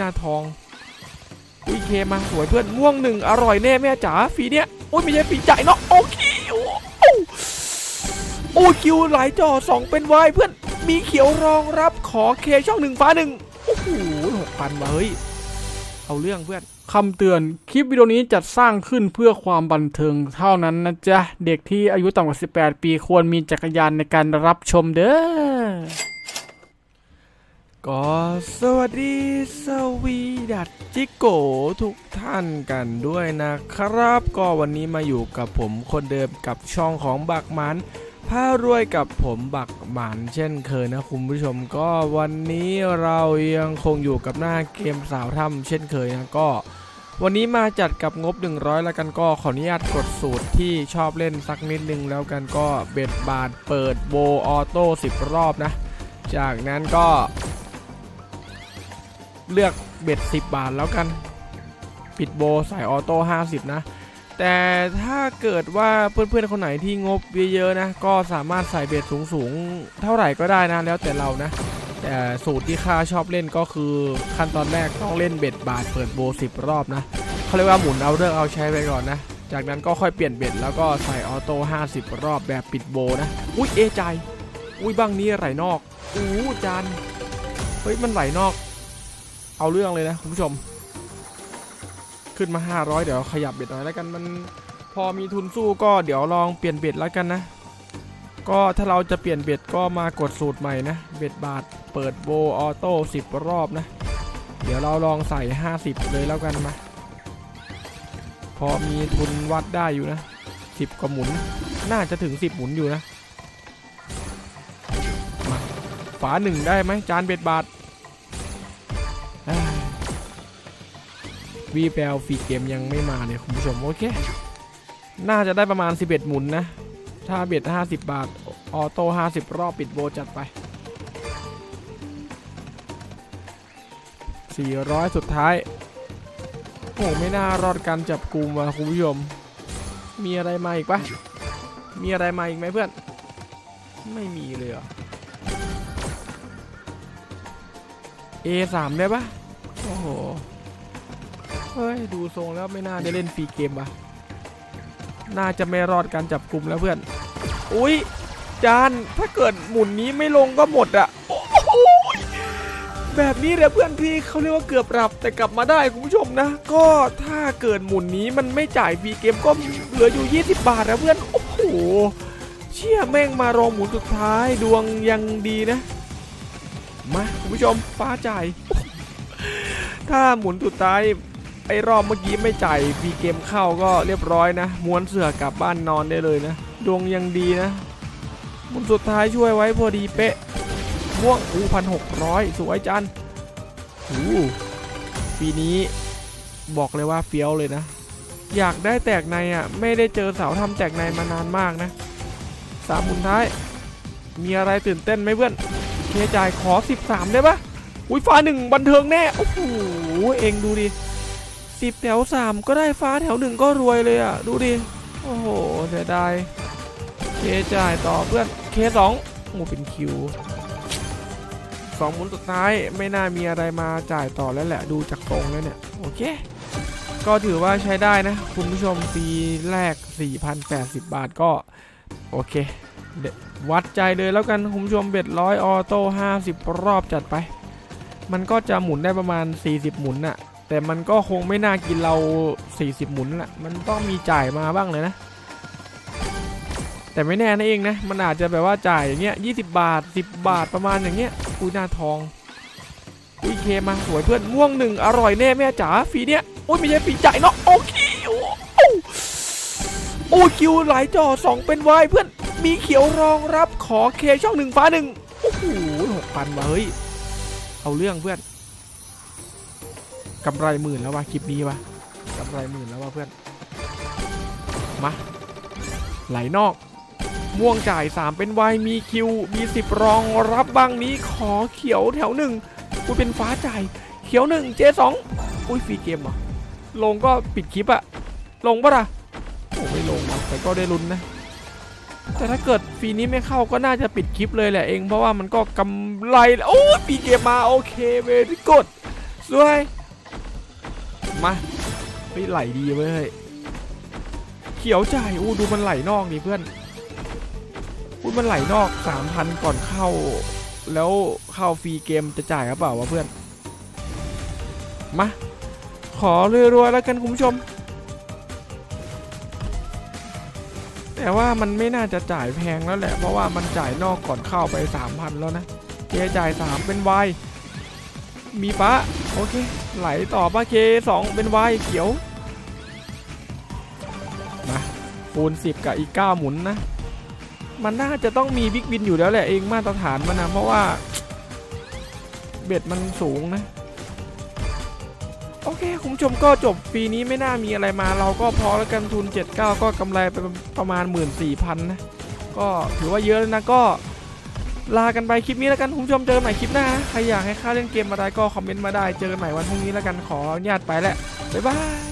หน้าทองอุ้ยเคมาสวยเพื่อนม่วงหนึ่งอร่อยแน่แม่จ๋าฟีเนี้ยอุ้ยไม่ใช่ฟีจ่ายเนาะโอเคโอ้โอ้คิวหลายจอสองเป็นวายเพื่อนมีเขียวรองรับขอเคช่องหนึ่งฟ้าหนึ่งโอ้โหหกพันเฮ้ยเอาเรื่องเพื่อนคำเตือนคลิปวิดีโอนี้จัดสร้างขึ้นเพื่อความบันเทิงเท่านั้นนะจ๊ะ เด็กที่อายุต่ำกว่า 18 ปีควรมีจักรยานในการรับชมเด้อ ก็สวัสดีสวีดัตจิโกทุกท่านกันด้วยนะครับ ก็วันนี้มาอยู่กับผมคนเดิมกับช่องของบักมันพารวยกับผมบักหมันเช่นเคยนะคุณผู้ชมก็วันนี้เรายังคงอยู่กับหน้าเกมสาวถ้ำเช่นเคยนะก็ วันนี้มาจัดกับงบ 100 แล้วกันก็ขออนุญาตกดสูตรที่ชอบเล่นสักนิดนึงแล้วกันก็เบ็ดบาทเปิดโบออโต้10 รอบนะ จากนั้นก็ เลือกเบ็ด 10 บาทแล้วกัน ปิดโบใส่ออโต้50 นะ แต่ถ้าเกิดว่าเพื่อนๆคนไหนที่งบเยอะๆนะ ก็สามารถใส่เบ็ดสูงๆ เท่าไหร่ก็ได้นะ แล้วแต่เรานะ แต่สูตรที่ข้าชอบเล่นก็คือขั้นตอนแรกต้องเล่นเบ็ดบาทเปิดโบ 10 รอบนะเขาเรียกว่าหมุนเอาเรื่องเอาใช้ไปก่อนนะจากนั้นก็ค่อยเปลี่ยนเบ็ดแล้วก็ใส่ออโต้50 รอบแบบปิดโบนะ อุ้ยเอใจ อุ้ยบ้างนี้ไหลนอก อู้จานเฮ้ยมันไหลนอก เอาเรื่องเลยนะคุณผู้ชม ขึ้นมา 500 เดี๋ยวขยับเบ็ดหน่อยแล้วกันมันพอมีทุนสู้ก็เดี๋ยวลองเปลี่ยนเบ็ดแล้วกันนะ ก็ถ้าเราจะเปลี่ยนเบ็ดก็มากดสูตรใหม่นะ เบ็ดบาทเปิดโบออโต้10 รอบนะ เดี๋ยวเราลองใส่ 50 เลยแล้วกันมา พอมีทุนวัดได้อยู่นะ 10กว่าหมุน น่าจะถึง 10 หมุนอยู่นะ ฝาหนึ่งได้ไหมจานเบ็ดบาท วีแปลฟรีเกมยังไม่มาเลยคุณผู้ชมโอเค น่าจะได้ประมาณ 11 หมุนนะ ถ้าเบ็ด50 บาท ออโต้50 รอบปิดโบจัดไป 400 สุดท้าย โอ้ไม่น่ารอดการจับกลุ่มว่ะคุณผู้ชม มีอะไรมาอีกปะมีอะไรมาอีกไหมเพื่อน ไม่มีเลยเหรอ A3 ได้ปะโอ้โห เฮ้ย ดูทรงแล้วไม่น่าได้เล่นฟรีเกมวะน่าจะไม่รอดการจับกลุ่มแล้วเพื่อน อุ้ยจานถ้าเกิดหมุนนี้ไม่ลงก็หมดอะโอ้โหแบบนี้แหละเพื่อนพี่เขาเรียกว่าเกือบหลับแต่กลับมาได้คุณผู้ชมนะ ก็ถ้าเกิดหมุนนี้มันไม่จ่ายฟรีเกมก็เหลืออยู่ 20 บาทนะเพื่อน โอ้โห เชี่ยแม่งมารองหมุนสุดท้ายดวงยังดีนะ มาคุณผู้ชมฟ้าจ่าย ถ้าหมุนสุดท้าย ไอ้รอบเมื่อกี้ไม่จ่ายฟรีเกมเข้าก็เรียบร้อยนะ ม้วนเสือกลับบ้านนอนได้เลยนะ ดวงยังดีนะมุนสุดท้ายช่วยไว้พอดีเป๊ะม่วงอู้พันหกร้อยสวยจันอู้ปีนี้บอกเลยว่าเฟี้ยวเลยนะ อยากได้แตกในอะ ไม่ได้เจอสาวทำแตกในมานานมากนะสามหมุนท้าย มีอะไรตื่นเต้นไหมเพื่อน เคจ่ายขอ 13 ได้ปะอุ้ยฟ้าหนึ่งบันเทิงแน่ โอ้โห เองดูดิ สิบแถวสามก็ได้ฟ้าแถวหนึ่งก็รวยเลยอะ ดูดิ โอ้โหเสียดาย K จ่ายต่อเพื่อน K สองโอ้เป็น Q สองหมุนสุดท้ายไม่น่ามีอะไรมาจ่ายต่อแล้วแหละดูจากตรงแล้วเนี่ย โอเค ก็ถือว่าใช้ได้นะ คุณผู้ชมฟรีแรก 4,080 บาทก็ โอเคเดี๋ยววัดใจเลยแล้วกันคุณผู้ชม bet ร้อย auto 50 รอบจัดไป มันก็จะหมุนได้ประมาณ 40 หมุนน่ะ แต่มันก็คงไม่น่ากินเรา 40 หมุนแหละมันต้องมีจ่ายมาบ้างเลยนะ แต่ไม่แน่นะเองนะ มันอาจจะแบบว่าจ่ายอย่างเงี้ย20 บาท 10 บาทประมาณอย่างเงี้ยอุ้ยหน้าทองอุ้ยเคมาสวยเพื่อนม่วงหนึ่งอร่อยแน่แม่จ๋าฟีเนี้ยอุ้ยไม่ใช่ฟีจ่ายเนาะโอเคโอ้โอ้โอ้คิวหลายจอสองเป็นวายเพื่อนมีเขียวรองรับขอเคช่องหนึ่งฟ้าหนึ่งโอ้โหหกพันว่ะเฮ้ยเอาเรื่องเพื่อน กำไรหมื่นแล้ววะคลิปนี้วะกำไรหมื่นแล้ววะเพื่อน มา ไหลนอก ม่วงจ่าย 3 เป็นวายมีคิวมี10รองรับบางนี้ขอเขียวแถวหนึ่งกูเป็นฟ้าจ่าย เขียวหนึ่งเจสองอุ้ยฟรีเกมเหรอ ลงก็ปิดคลิปอะลงปะล่ะโอ้ไม่ลงอะแต่ก็ได้ลุ้นนะ แต่ถ้าเกิดฟรีนี้ไม่เข้าก็น่าจะปิดคลิปเลยแหละเอง เพราะว่ามันก็กำไร โอ้ฟรีเกมมาโอเค very good สวย มาเฮ้ยไหลดีเว้ยเขียวจ่ายอู้ดูมันไหลนอกดิเพื่อนอู้มันไหลนอกสามพันก่อนเข้า แล้วเข้าฟรีเกมจะจ่ายหรือเปล่าวะเพื่อนมาขอรัวๆแล้วกันคุณผู้ชม แต่ว่ามันไม่น่าจะจ่ายแพงแล้วแหละ เพราะว่ามันจ่ายนอกก่อนเข้าไปสามพันแล้วนะเคจ่ายสามเป็นวาย มีฟ้า โอเค ไหลต่อป้าเคสองเป็นวายเขียวมาคูณสิบกับอีกเก้าหมุนนะ มันน่าจะต้องมีบิ๊กวินอยู่แล้วแหละเองมาตรฐานมันนะ เพราะว่า เบ็ดมันสูงนะ โอเค คุณผู้ชมก็จบปีนี้ไม่น่ามีอะไรมา เราก็พอแล้วกันทุน 79 ก็กำไรไปประมาณ 14,000นะ ก็ถือว่าเยอะแล้วนะก็ ลากันไปคลิปนี้แล้วกันคุณผู้ชมเจอกันใหม่คลิปหน้าใครอยากให้ข้าเล่นเกมอะไรก็คอมเมนต์มาได้เจอกันใหม่วันพรุ่งนี้แล้วกันขออนุญาตไปแล้วบ๊ายบาย